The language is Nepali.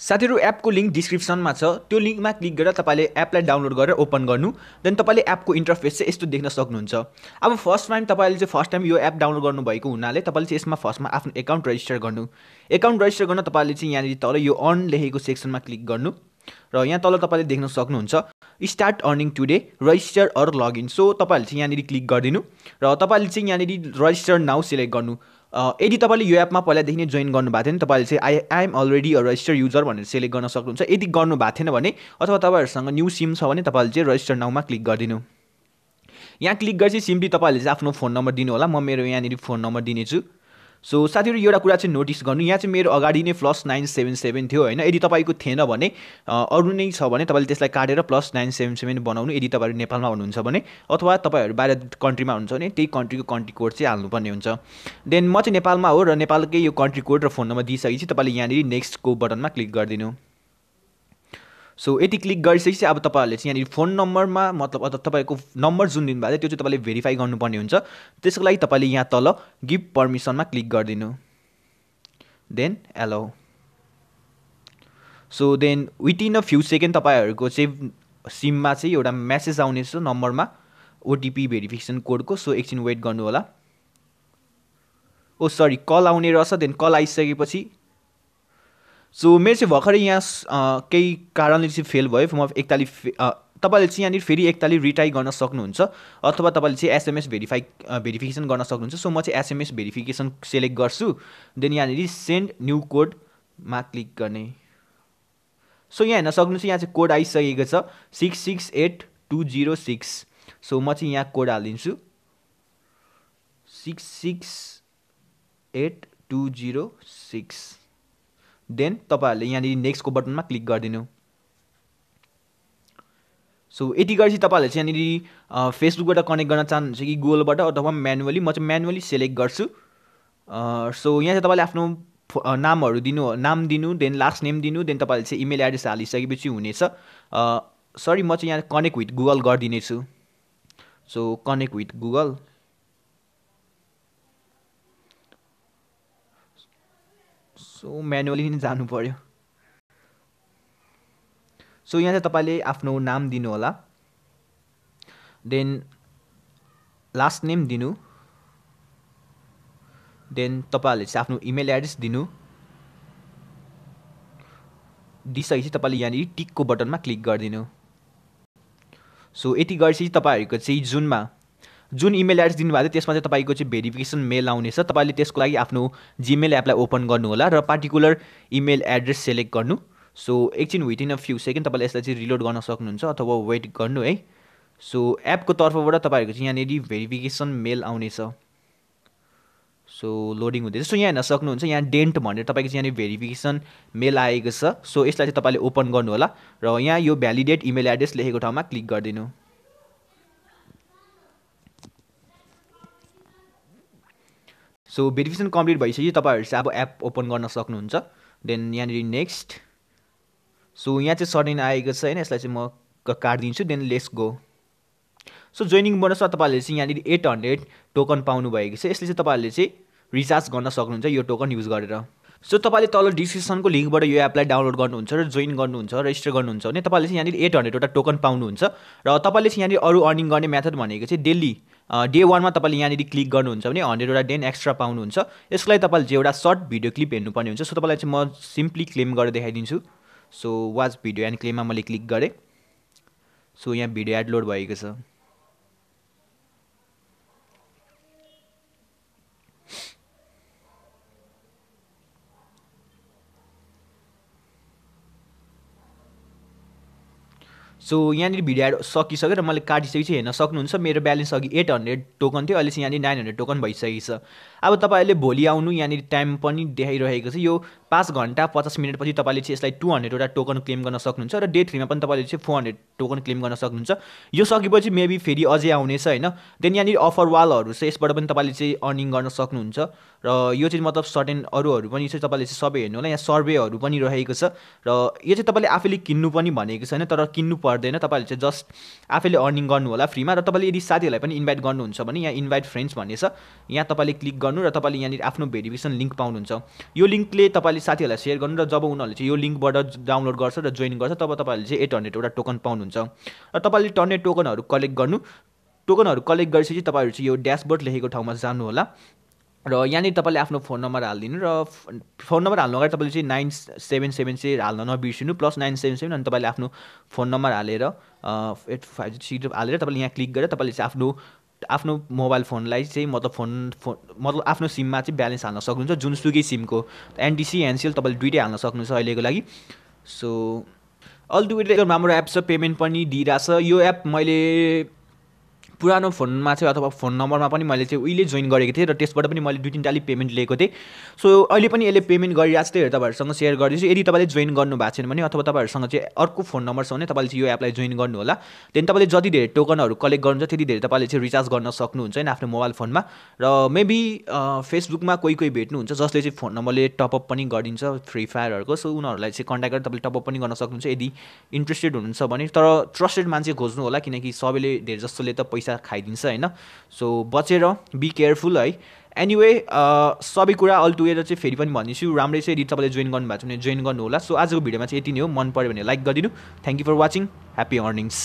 साथीहरू एपको लिङ्क डिस्क्रिप्सनमा छ। त्यो लिङ्कमा क्लिक गरेर तपाईँले एपलाई डाउनलोड गरेर ओपन गर्नु। देन तपाईँले एपको इन्टरफेस चाहिँ यस्तो देख्न सक्नुहुन्छ। अब फर्स्ट टाइम तपाईँले चाहिँ फर्स्ट टाइम यो एप डाउनलोड गर्नुभएको हुनाले तपाईँले चाहिँ यसमा फर्स्टमा आफ्नो एकाउन्ट रेजिस्टर गर्नु। एकाउन्ट रेजिस्टर गर्न तपाईँले चाहिँ यहाँनिर तल यो अर्न लेखेको सेक्सनमा क्लिक गर्नु। र यहाँ तल तपाईँले देख्न सक्नुहुन्छ start earning today register or login so तपाईँहरूले चाहिँ यहाँनिर क्लिक गरिदिनु। र तपाईँले चाहिँ यहाँनिर रजिस्टर नाउ सिलेक्ट गर्नु। यदि तपाईँले यो एपमा पहिलादेखि नै जोइन गर्नुभएको थियो भने तपाईँले चाहिँ I am already a register user भनेर सेलेक्ट गर्न सक्नुहुन्छ। यदि गर्नुभएको थिएन भने अथवा तपाईँहरूसँग न्यू सिम छ भने तपाईँले चाहिँ रजिस्टर नाउमा क्लिक गरिदिनु। यहाँ क्लिक गरेपछि सिम्पली तपाईँले चाहिँ आफ्नो फोन नम्बर दिनु होला म मेरो यहाँनिर फोन नम्बर दिनेछु। सो साथीहरू एउटा कुरा चाहिँ नोटिस गर्नु। यहाँ चाहिँ मेरो अगाडि नै प्लस नाइन सेभेन सेभेन थियो होइन? यदि तपाईँको थिएन भने अरू नै छ भने तपाईँले त्यसलाई काटेर प्लस नाइन सेभेन सेभेन बनाउनु। यदि तपाईँहरू नेपालमा हुनुहुन्छ भने अथवा तपाईँहरू बाहिर कन्ट्रीमा हुनुहुन्छ भने त्यही कन्ट्रीको कन्ट्री कोड चाहिँ हाल्नुपर्ने हुन्छ। देन म चाहिँ नेपालमा हो र नेपालकै यो कन्ट्री कोड र फोन नम्बर दिइसकेपछि तपाईँले यहाँनिर नेक्स्टको बटनमा क्लिक गरिदिनु। सो यति क्लिक गरिसकेपछि अब तपाईँहरूले चाहिँ यहाँनिर फोन नम्बरमा मतलब अथवा तपाईँको नम्बर जुन दिनुभएको थियो त्यो चाहिँ तपाईँले भेरिफाई गर्नुपर्ने हुन्छ। त्यसको लागि तपाईँले यहाँ तल गिभ पर्मिसनमा क्लिक गरिदिनु। Then allow so then within a few second तपाईँहरूको चाहिँ सिममा चाहिँ एउटा म्यासेज आउनेछ नम्बरमा ओटिपी भेरिफिकेसन कोडको सो एकछिन वेट गर्नु होला ओ सरी कल आउने रहेछ। देन कल आइसकेपछि सो मेरो चाहिँ भर्खरै यहाँ केही कारणले चाहिँ फेल भयो। म एकतालि तपाईँले चाहिँ यहाँनिर फेरि एकतालि रिटाई गर्न सक्नुहुन्छ अथवा तपाईँले चाहिँ एसएमएस भेरिफाई भेरिफिकेसन गर्न सक्नुहुन्छ। सो म चाहिँ एसएमएस भेरिफिकेसन सेलेक्ट गर्छु। देन यहाँनिर सेन्ड न्यू कोडमा क्लिक गर्ने। सो यहाँ हेर्न सक्नुहुन्छ यहाँ चाहिँ कोड आइसकेको छ। Six six eight two zero six so म चाहिँ यहाँ कोड हालिदिन्छु। Six six eight two zero six then तपाईँहरूले यहाँनिर नेक्स्टको बटनमा क्लिक गरिदिनु। सो यति गरेपछि तपाईँहरूले चाहिँ यहाँनिर फेसबुकबाट कनेक्ट गर्न चाहनुहुन्छ कि गुगलबाट अथवा म्यानुअली म चाहिँ म्यानुअली सेलेक्ट गर्छु। सो यहाँ चाहिँ तपाईँले आफ्नो नामहरू दिनु नाम दिनु देन लास्ट नेम दिनु देन तपाईँले चाहिँ इमेल एड्रेस हालिसकेपछि हुनेछ। सरी म चाहिँ यहाँ connect with Google गरिदिनेछु। So connect with Google so manually नै जानु पऱ्यो सो यहाँ चाहिँ तपाईँले आफ्नो नाम दिनु होला। देन लास्ट नेम दिनु। देन तपाईँहरूले चाहिँ आफ्नो इमेल एड्रेस दिनु। दिइसकेपछि तपाईँले यहाँनिर टिकको बटनमा क्लिक गरिदिनु। सो यति गरेपछि तपाईँहरूको चाहिँ जुनमा जुन इमेल एड्रेस दिनुभएको थियो त्यसमा चाहिँ तपाईँको चाहिँ भेरिफिकेसन मेल आउनेछ तपाईँले त्यसको लागि आफ्नो जिमेल एपलाई ओपन गर्नु होला र पार्टिकुलर इमेल एड्रेस सेलेक्ट गर्नु। सो एकछिन विदिन अ फ्यु सेकेन्ड तपाईँले यसलाई चाहिँ रिलोड गर्न सक्नुहुन्छ अथवा वेट गर्नु है। सो एपको तर्फबाट तपाईँहरूको चाहिँ यहाँनिर भेरिफिकेसन मेल आउनेछ सो लोडिङ हुँदैछ। सो यहाँ हेर्न सक्नुहुन्छ यहाँ डेन्ट भनेर तपाईँको चाहिँ यहाँनिर भेरिफिकेसन मेल आएको छ। सो यसलाई चाहिँ तपाईँले ओपन गर्नु होला र यहाँ यो भ्यालिडेट इमेल एड्रेस लेखेको ठाउँमा क्लिक गरिदिनु। सो भेरिफिकेसन कम्प्लिट भइसक्यो तपाईँहरू चाहिँ अब एप ओपन गर्न सक्नुहुन्छ. देन यहाँनिर नेक्स्ट सो यहाँ चाहिँ सर्टेन आएको छ होइन यसलाई चाहिँ म काटिदिन्छु then let's go so joining बोनसमा तपाईँहरूले चाहिँ यहाँनिर एट हन्ड्रेड टोकन पाउनुभएको छ यसले चाहिँ तपाईँहरूले चाहिँ रिचार्ज गर्न सक्नुहुन्छ यो टोकन युज गरेर. सो तपाईँले तल डिस्क्रिप्सनको लिङ्कबाट यो एपलाई डाउनलोड गर्नुहुन्छ र जोइन गर्नुहुन्छ रेजिस्टर गर्नुहुन्छ भने तपाईँले चाहिँ यहाँनिर एट हन्ड्रेडवटा टोकन पाउनुहुन्छ र तपाईँले चाहिँ यहाँनिर अरू अर्निङ गर्ने मेथड भनेको चाहिँ डेली डे वानमा तपाईँले यहाँनिर क्लिक गर्नुहुन्छ भने हन्ड्रेडवटा डेन एक्स्ट्रा पाउनुहुन्छ। यसको लागि तपाईँले चाहिँ एउटा सर्ट भिडियो क्लिप हेर्नुपर्ने हुन्छ। सो तपाईँलाई चाहिँ म सिम्पली क्लेम गरेर देखाइदिन्छु। सो वाच भिडियो एन्ड क्लेममा मैले क्लिक गरेँ। सो यहाँ भिडियो एड लोड भएको छ। सो यहाँनिर भिडियो एड सकिसक्यो र मैले काटिसकेपछि हेर्न सक्नुहुन्छ मेरो ब्यालेन्स अघि एट हन्ड्रेड टोकन थियो अहिले चाहिँ यहाँनिर नाइन हन्ड्रेड टोकन भइसकेको छ। अब तपाईँहरूले भोलि आउनु यहाँनिर टाइम पनि देखाइरहेको छ। यो पाँच घन्टा पचास मिनटपछि तपाईँले चाहिँ यसलाई टू हन्ड्रेडवटा टोकन क्लेम गर्न सक्नुहुन्छ र डे थ्रीमा पनि तपाईँले चाहिँ फोर हन्ड्रेड टोकन क्लेम गर्न सक्नुहुन्छ। यो सकेपछि मेबी फेरि अझै आउनेछ होइन? देन यहाँनिर अफर वालहरू छ यसबाट पनि तपाईँले चाहिँ अर्निङ गर्न सक्नुहुन्छ। र यो चाहिँ मतलब सर्टेन अरूहरू पनि चाहिँ तपाईँले चाहिँ सबै हेर्नु होला। यहाँ सर्वेहरू पनि रहेको छ। र यो चाहिँ तपाईँले आफैले किन्नु पनि भनेको छैन तर किन्नु पर्दैन। तपाईँहरूले चाहिँ जस्ट आफैले अर्निङ गर्नु होला फ्रीमा र तपाईँले यदि साथीहरूलाई पनि इन्भाइट गर्नुहुन्छ भने यहाँ इन्भाइट फ्रेन्ड्स भन्ने छ। यहाँ तपाईँले क्लिक गर्नु र तपाईँले यहाँनिर आफ्नो भेरिफिकेसन लिङ्क पाउनुहुन्छ। यो लिङ्कले तपाईँले साथीहरूलाई सेयर गर्नु र जब उनीहरूले चाहिँ यो लिङ्कबाट डाउनलोड गर्छ र जोइन गर्छ तब तपाईँहरूले चाहिँ एट हन्ड्रेडवटा टोकन पाउनुहुन्छ। र तपाईँले टर्ने टोकनहरू कलेक्ट गर्नु टोकनहरू कलेक्ट गरेपछि तपाईँहरू चाहिँ यो ड्यासबोर्ड लेखेको ठाउँमा जानु होला। र यहाँनिर तपाईँले आफ्नो फोन नम्बर हालिदिनु र फोन नम्बर हाल्नु अगाडि तपाईँले चाहिँ नाइन सेभेन सेभेन चाहिँ हाल्न नबिर्सिनु प्लस नाइन सेभेन सेभेन अनि तपाईँले आफ्नो फोन नम्बर हालेर एट फाइभ सिट हालेर तपाईँले यहाँ क्लिक गरेर तपाईँले चाहिँ आफ्नो आफ्नो मोबाइल फोनलाई चाहिँ मतलब फोन फोन मतलब आफ्नो सिममा चाहिँ ब्यालेन्स हाल्न सक्नुहुन्छ जुनसुकै सिमको। एनडिसी एनसिएल तपाईँले दुइटै हाल्न सक्नुहुन्छ अहिलेको लागि। सो अल टु एकदम राम्रो एप छ पेमेन्ट पनि दिइरहेछ। यो एप मैले पुरानो फोनमा चाहिँ अथवा फोन नम्बरमा पनि मैले चाहिँ उहिले जोइन गरेको थिएँ र त्यसबाट पनि मैले दुई तिनवटा पेमेन्ट लिएको थिएँ। सो अहिले पनि यसले पेमेन्ट गरिरहेको छ तपाईँहरूसँग सेयर गरिदिन्छु। यदि तपाईँले जोइन गर्नुभएको छैन भने अथवा तपाईँहरूसँग चाहिँ अर्को फोन नम्बर छ भने तपाईँले चाहिँ यो एपलाई जोइन गर्नु होला देन तपाईँले जति धेरै टोकनहरू कलेक्ट गर्नुहुन्छ त्यति धेरै तपाईँले चाहिँ रिचार्ज गर्न सक्नुहुन्छ होइन आफ्नो मोबाइल फोनमा। र मेबी फेसबुकमा कोही कोही भेट्नुहुन्छ जसले चाहिँ फोन नम्बरले टपअप पनि गरिदिन्छ फ्री फायरहरूको। सो उनीहरूलाई चाहिँ कन्ट्याक्ट गरेर तपाईँले टपअप पनि गर्न सक्नुहुन्छ। यदि इन्ट्रेस्टेड हुनुहुन्छ भने तर ट्रस्टेड मान्छे खोज्नु होला किनकि सबैले धेरै जस्तोले त पैसा पैसा खाइदिन्छ होइन? सो बचेर बी केयरफुल है। एनिवे सबै कुरा अल टुगेदर चाहिँ फेरि पनि भनिदिन्छु राम्रै चाहिँ यदि तपाईँले जोइन गर्नुभएको छ भने जोइन गर्नु होला। सो आजको भिडियोमा चाहिँ यति नै हो। मन पऱ्यो भने लाइक गरिदिनु। Thank you for watching happy earnings